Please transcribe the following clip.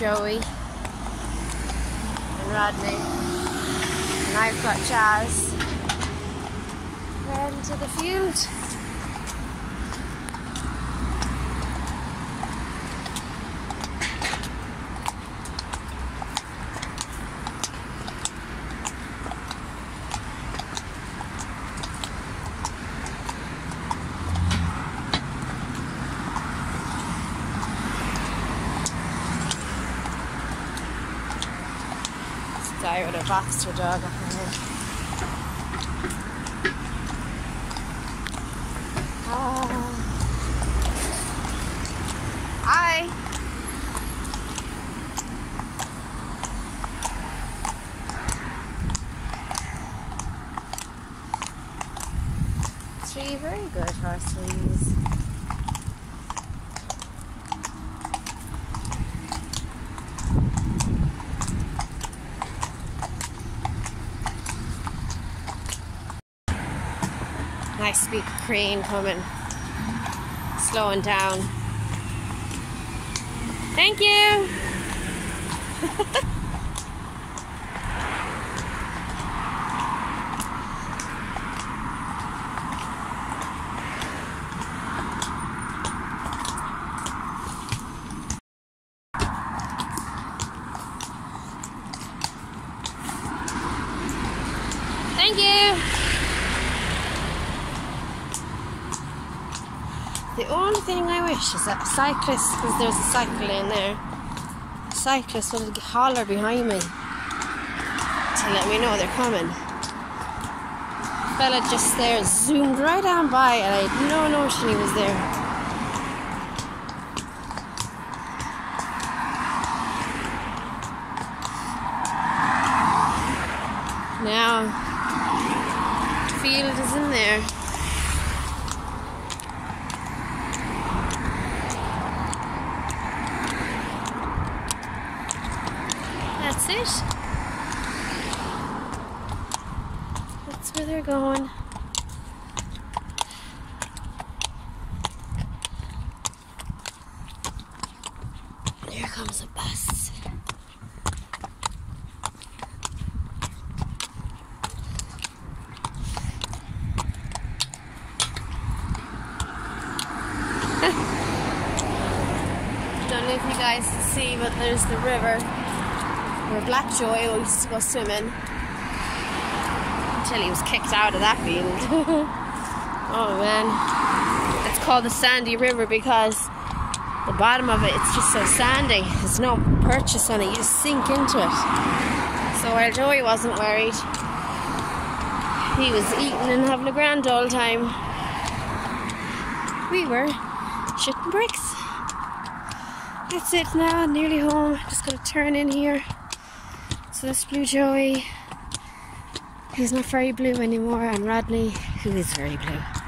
Joey and Rodney. And I've got Jazz. Heading to the field. Guy with a Baxter dog up here. Oh. Hi. Three very good horses. Nice big crane coming, slowing down. Thank you. Thank you. The only thing I wish is that cyclists, because there's a cycle lane there, cyclists will holler behind me to let me know they're coming. Fella just there zoomed right on by and I had no notion he was there. Now, field is in there. That's where they're going. Here comes a bus. Don't know if you guys can see, but there's the river where Black Joy used to go swimming until he was kicked out of that field. oh man. It's called the Sandy River because the bottom of it it's just so sandy. There's no purchase on it, you just sink into it. So while Joey wasn't worried, he was eating and having a grand old time. We were shooting bricks. That's it now, nearly home. Just gonna turn in here. So that's Blue Joey. He's not very blue anymore, and Rodney, who is very blue.